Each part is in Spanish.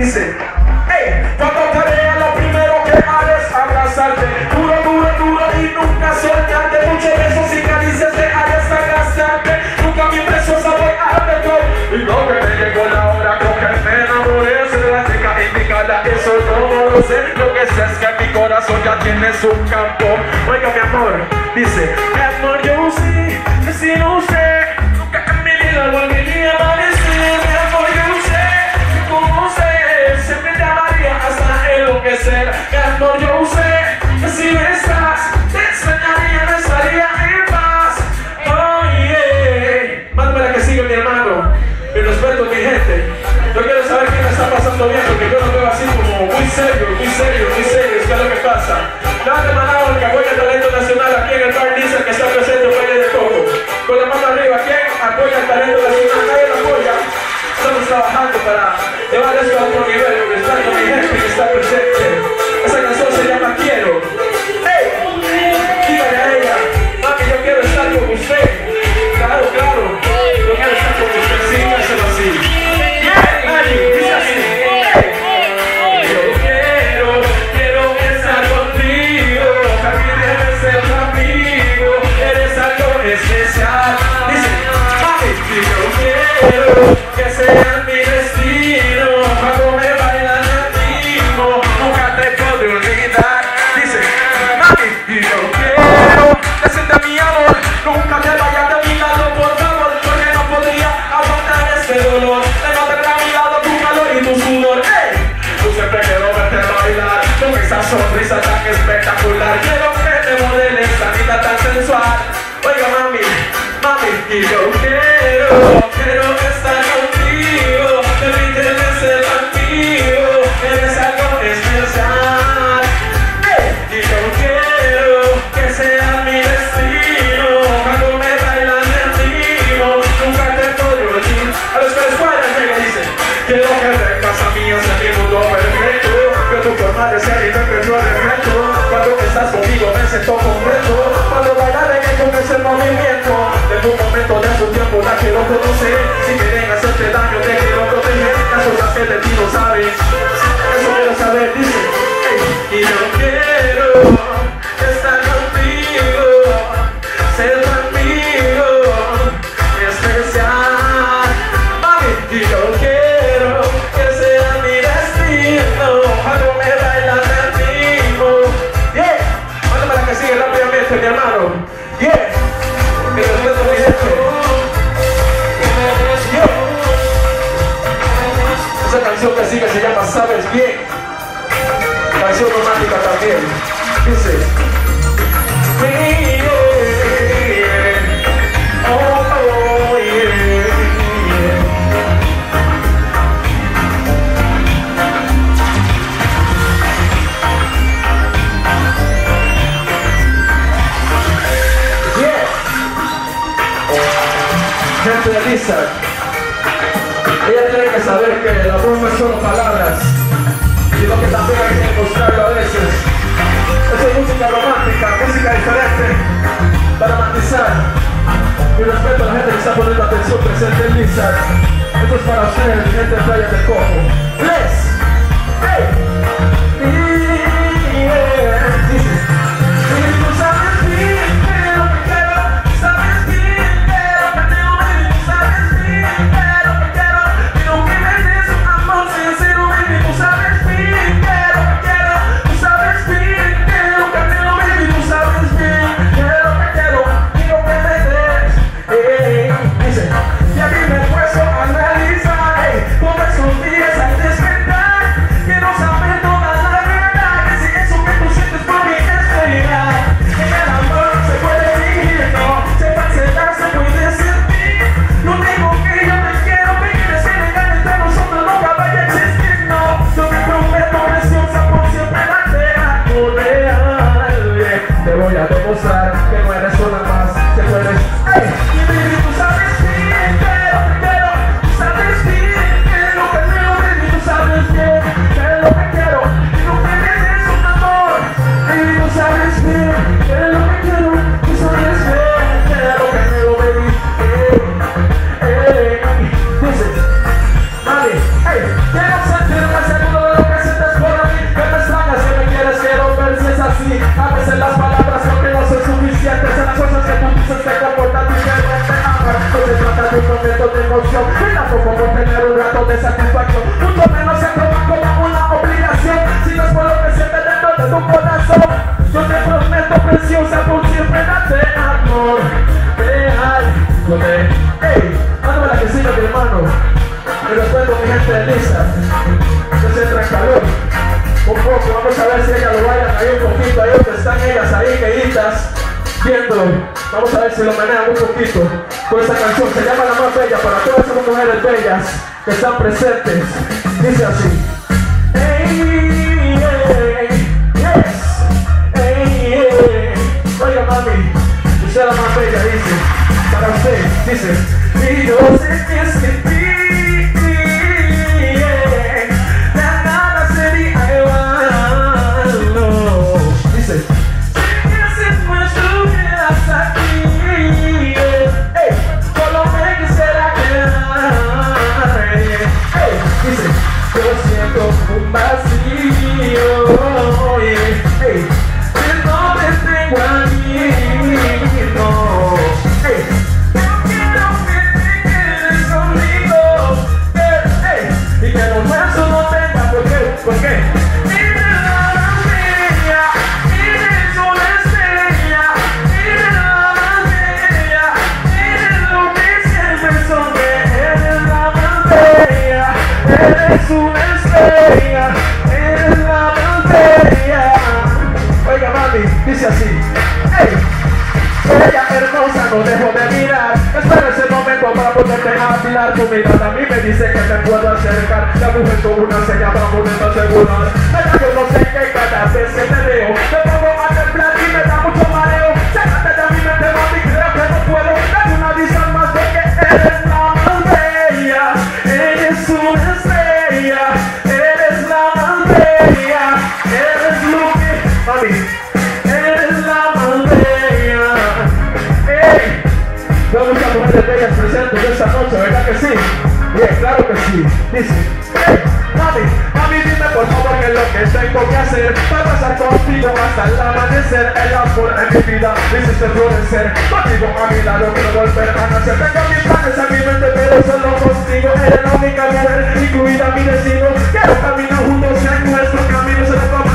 Dice, hey, cuando te vea lo primero que haré abrazarte. Duro, duro, duro y nunca soltarte. Muchos besos y caricias te haré gastarte. Nunca mi preciosa voy a. Y no que me llegó la hora, con que me enamoré. Se la chica indicada, eso no lo sé. Lo que sé es que mi corazón ya tiene su campo. Oiga, mi amor, dice, mi amor, yo que si no sé, muy serio, muy serio, muy serio. ¿Qué es lo que pasa? Dale manado y yo quiero, quiero estar contigo. Baby, debes ser contigo. Eres algo especial. Y yo quiero que sea mi destino. Cuando me bailan el nunca te podré olvidar. A los que les cuadran, llega y dice, quiero que vengas a mí hacia mi mundo perfecto. Que tu forma de ser y me perdió el efecto. Cuando estás conmigo me siento completo. Cuando bailar en el con ese movimiento. Quiero conocer. Si quieren hacerte daño te quiero proteger. Las cosas que de ti no sabes. Eso quiero saber, dice. "Ey, Y yo quiero Ella tiene que saber que el amor no es solo palabras, sino que también hay que demostrarlo a veces. Esa es música romántica, música diferente, para matizar. Y respeto a la gente que está poniendo atención presente en Lisa. Esto es para ustedes, mi gente de Playa del Cojo. Y tampoco por tener un rato de satisfacción Mucho menos se toma como una obligación. Si no es por lo que sientes dentro de tu corazón Yo te prometo preciosa por siempre darte amor. Real Ey, mándame la que sigue mi hermano. Me respeto mi gente Que se entra en calor. Un poco, vamos a ver si ellas lo vayan ahí un poquito, ahí donde están ellas ahí queditas Vamos a ver si lo manejan un poquito con esta canción. Se llama La Más Bella para todas esas mujeres bellas que están presentes. Dice así. Hey, hermosa, no dejo de mirar. Espero ese momento para poderte hablar Tu mirada a mí me dice que te puedo acercar. La mujer con una señal para ponerme a asegurar. Pero yo no sé qué cada vez que te veo Me pongo a temblar y me da mucho mareo. Sácate de mi mente, mami, creo que no puedo. Dame una visa más de que eres la más bella. Eres una estrella noche, ¿verdad que sí? Bien, claro que sí. Dice, ¡Ey! Mami, mami, dime por favor qué es lo que tengo que hacer Para pasar contigo hasta el amanecer El amor en mi vida me hiciste florecer Contigo a mi lado quiero volver a nacer Tengo mis planes en mi mente pero solo contigo Eres la única mujer incluida mi destino Quiero caminar juntos en nuestro camino Se lo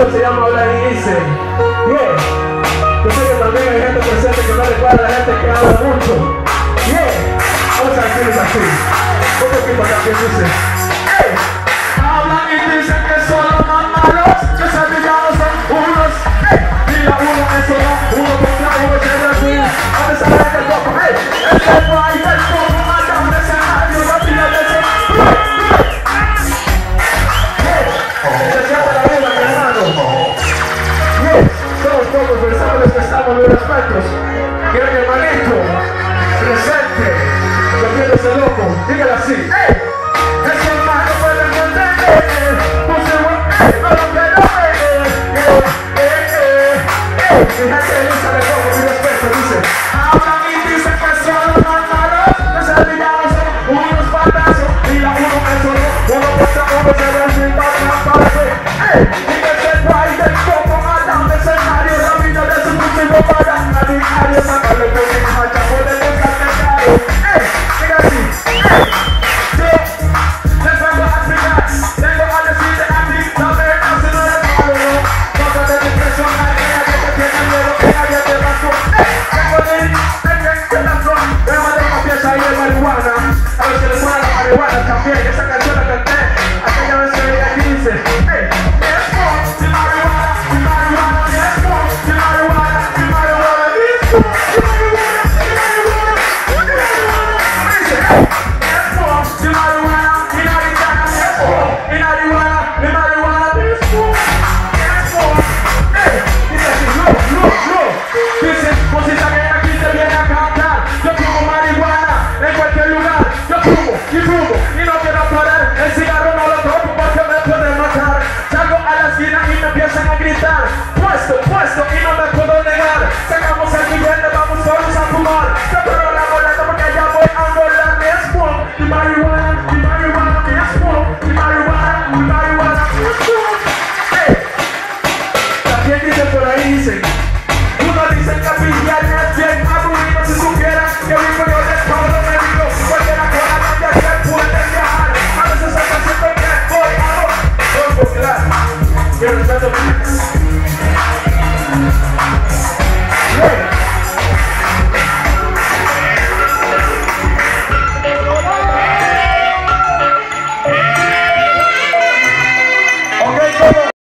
canción se llama Hablar y dice, yeah. Yo sé que también hay gente presente que no le cuadra la gente que habla mucho. Yeah. Vamos a decirles así. Un poquito acá que dice, ese loco, dígale así. ¡Ey!